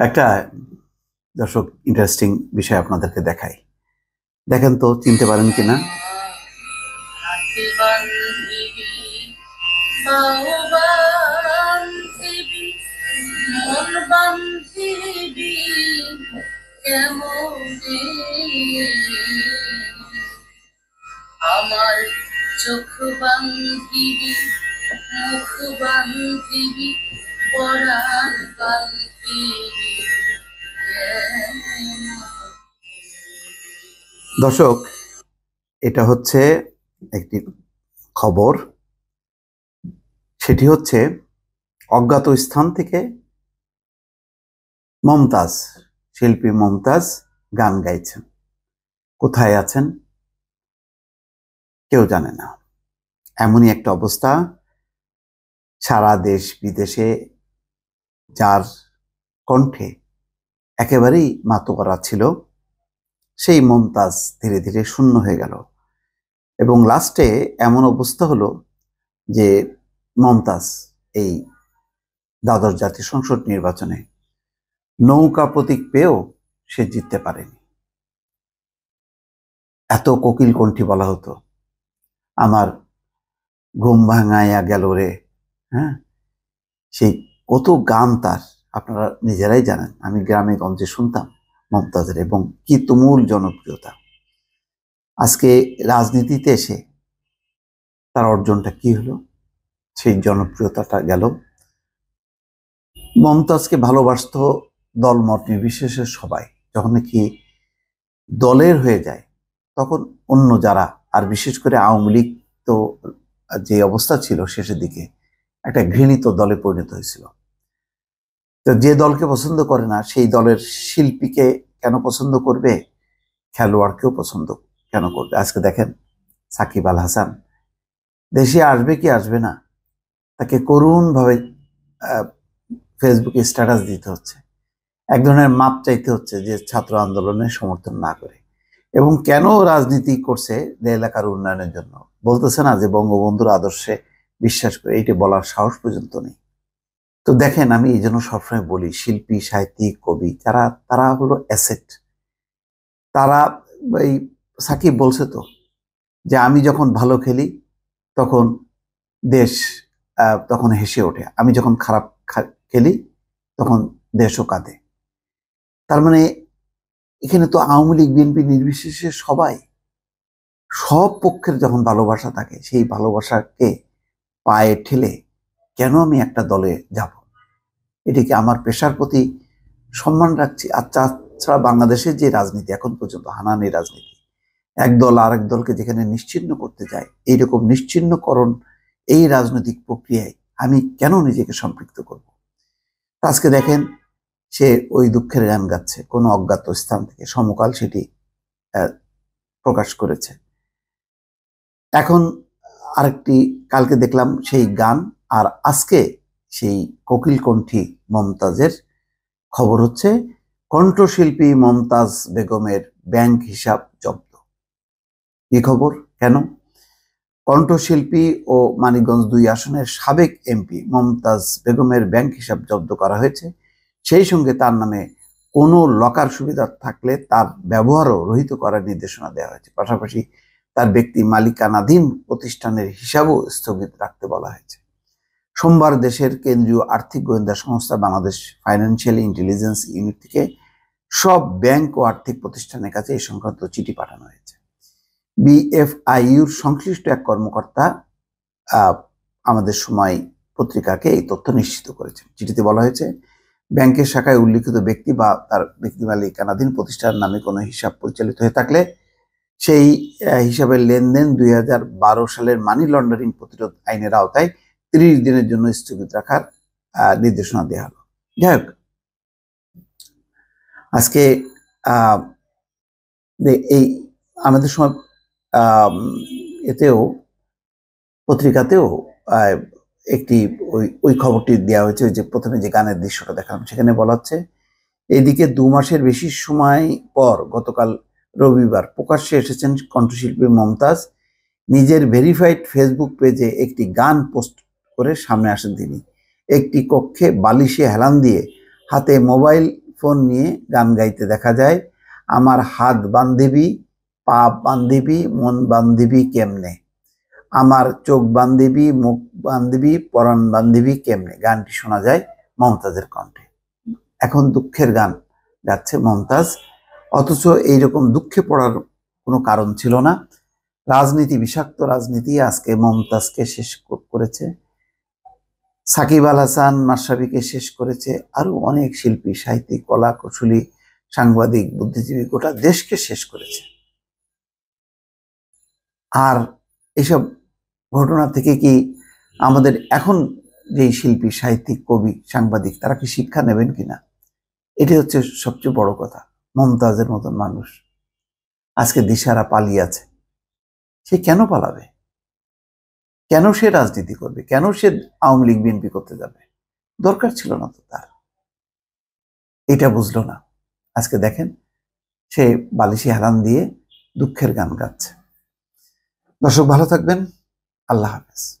একটা দর্শক ইন্টারেস্টিং বিষয় আপনাদেরকে দেখাই। দেখেন তো, চিনতে পারেন কিনা? আমার চোখ বান্ধিবি মুখ বান্ধিবি দর্শক, এটা হচ্ছে একটি খবর। সেটি হচ্ছে অজ্ঞাত স্থান থেকে মমতাজ, শিল্পী মমতাজ গান গাইছেন। কোথায় আছেন? কেউ জানে না। এমনই একটা অবস্থা। সারা দেশ বিদেশে যার কণ্ঠে একেবারেই মাতকরা ছিল। সেই মমতাজ ধীরে ধীরে শূন্য হয়ে গেল। এবং লাস্টে এমন অবস্থা হলো যে মমতাজ এই দ্বাদশ জাতীয় সংসদ নির্বাচনে নৌকা প্রতীক পেয়েও সে জিততে পারেনি। এত কোকিল কণ্ঠী বলা হতো। আমার ঘুম ভাঙাইয়া গেল রে হ্যাঁ? সেই কত গান তার। আপনারা নিজেরাই জানেন, আমি গ্রামে গঞ্জে শুনতাম মমতাজের এবং কি তুমুল জনপ্রিয়তা। আজকে রাজনীতিতে এসে তার অর্জনটা কি হলো? সেই জনপ্রিয়তাটা গেল। মমতাজকে ভালোবাসত দলমত নির্বিশেষে সবাই। যখন নাকি দলের হয়ে যায়, তখন অন্য যারা, আর বিশেষ করে আওয়ামী লীগ তো যে অবস্থা ছিল শেষের দিকে, একটা ঘৃণিত দলে পরিণত হয়েছিল। তো যে দলকে পছন্দ করে না, সেই দলের শিল্পীকে কেন পছন্দ করবে? খেলোয়াড়কেও পছন্দ কেন করবে? আজকে দেখেন সাকিব আল হাসান, দেশে আসবে কি আসবে না? তাকে করুণভাবে ফেসবুকে স্ট্যাটাস দিতে হচ্ছে। এক ধরনের মাপ চাইতে হচ্ছে যে ছাত্র আন্দোলনে সমর্থন না করে। এবং কেন রাজনীতি করছে যে এলাকার উন্নয়নের জন্য? বলতেছে না যে বঙ্গবন্ধুর আদর্শে বিশ্বাস করে, এইটা বলার সাহস পর্যন্ত নেই। তো দেখেন আমি এই জন্য সবসময় বলি, শিল্পী, সাহিত্যিক, কবি, যারা, তারা হলো অ্যাসেট তারা এই সাকিব বলছে তো যে, আমি যখন ভালো খেলি, তখন দেশ তখন হেসে ওঠে। আমি যখন খারাপ খেলি, তখন দেশও কাঁদে। তার মানে এখানে তো আওয়ামী লীগ, বিএনপি নির্বিশেষে সবাই, সব পক্ষের যখন ভালোবাসা থাকে, সেই ভালোবাসাকে পায়ে ঠেলে কেন আমি একটা দলে যাব? এটিকে আমার পেশার প্রতি সম্মান রাখছি। আচ্ছা ছাড়া বাংলাদেশের যে রাজনীতি, এখন পর্যন্ত হানানি রাজনীতি, এক দল আর এক দলকে যেখানে নিশ্চিহ্ন করতে যায় এইরকম নিশ্চিহ্নকরণ এই রাজনৈতিক প্রক্রিয়ায় আমি কেন নিজেকে সম্পৃক্ত করব? আজকে দেখেন, সে ওই দুঃখের গান গাচ্ছে, কোনো অজ্ঞাত স্থান থেকে সমকাল সেটি প্রকাশ করেছে। এখন আরেকটি, কালকে দেখলাম সেই গান আর আজকে সেই কোকিল কণ্ঠী মমতাজের খবর হচ্ছে, কণ্ঠশিল্পী মমতাজ বেগমের ব্যাংক হিসাব জব্দ। কি খবর? কেন? কণ্ঠশিল্পী ও মানিকগঞ্জ দুই আসনের সাবেক এমপি মমতাজ বেগমের ব্যাংক হিসাব জব্দ করা হয়েছে। সেই সঙ্গে তার নামে কোনো লকার সুবিধা থাকলে তার ব্যবহারও রহিত করার নির্দেশনা দেওয়া হয়েছে। পাশাপাশি তার ব্যক্তি মালিকানাধীন প্রতিষ্ঠানের হিসাবও স্থগিত রাখতে বলা হয়েছে। সোমবার দেশের কেন্দ্রীয় আর্থিক গোয়েন্দা সংস্থা বাংলাদেশ ফাইন্যান্সিয়াল ইন্টেলিজেন্স ইউনিট থেকে সব ব্যাংক ও আর্থিক প্রতিষ্ঠানের কাছে এই সংক্রান্ত চিঠি পাঠানো হয়েছে। বিএফআইউর সংশ্লিষ্ট এক কর্মকর্তা আমাদের সময় পত্রিকাকে এই তথ্য নিশ্চিত করেছেন। চিঠিতে বলা হয়েছে, ব্যাংকের শাখায় উল্লিখিত ব্যক্তি বা তার ব্যক্তি মালিকানাধীন প্রতিষ্ঠান নামে কোনো হিসাব পরিচালিত হয়ে থাকলে সেই হিসাবের লেনদেন দুই হাজার বারো সালের মানি লন্ডারিং প্রতিরোধ আইনের আওতায় তিরিশ দিনের জন্য স্থগিত রাখার নির্দেশনা দেওয়া হলো। যাই হোক, আজকে এই আমাদের সময় এতেও, পত্রিকাতেও একটি ওই ওই খবরটি দেওয়া হয়েছে যে প্রথমে যে গানের দৃশ্যটা দেখালাম, সেখানে বলা হচ্ছে, এদিকে দু মাসের বেশি সময় পর গতকাল রবিবার প্রকাশ্যে এসেছেন কণ্ঠশিল্পী মমতাজ। নিজের ভেরিফাইড ফেসবুক পেজে একটি গান পোস্ট করে সামনে আসেন তিনি। একটি কক্ষে বালিশে হেলান দিয়ে হাতে মোবাইল ফোন নিয়ে গান গাইতে দেখা যায়, আমার হাত বান্ধবী পা বান্ধবী মন বান্ধবী কেমনে? আমার চোখ বান্ধবী মুখ বান্ধবী পরাণ বান্ধবী কেমনে? গানটি শোনা যায় মমতাজের কণ্ঠে। এখন দুঃখের গান গাচ্ছে মমতাজ। অথচ এইরকম দুঃখে পড়ার কোনো কারণ ছিল না। রাজনীতি, বিষাক্ত রাজনীতি আজকে মমতাজকে শেষ করেছে। সাকিব আল হাসান মাসাবিকে শেষ করেছে আরও অনেক শিল্পী, সাহিত্যিক, কলা, কুশলী, সাংবাদিক, বুদ্ধিজীবী গোটা দেশকে শেষ করেছে। আর এসব ঘটনা থেকে কি আমাদের এখন যে শিল্পী, সাহিত্যিক, কবি, সাংবাদিক, তারা কি শিক্ষা নেবেন কিনা এটি হচ্ছে সবচেয়ে বড় কথা। মমতাজের মতন মানুষ আজকে দিশারা পালিয়ে আছে। সে কেন পালাবে? কেন সে রাজনীতি করবে? কেন সে আওয়ামী লীগ, বিএনপি করতে যাবে? দরকার ছিল না তো তার। এটা বুঝলো না। আজকে দেখেন, সে বালিশি হারান দিয়ে দুঃখের গান গাচ্ছে। দর্শক ভালো থাকবেন। আল্লাহ হাফেজ।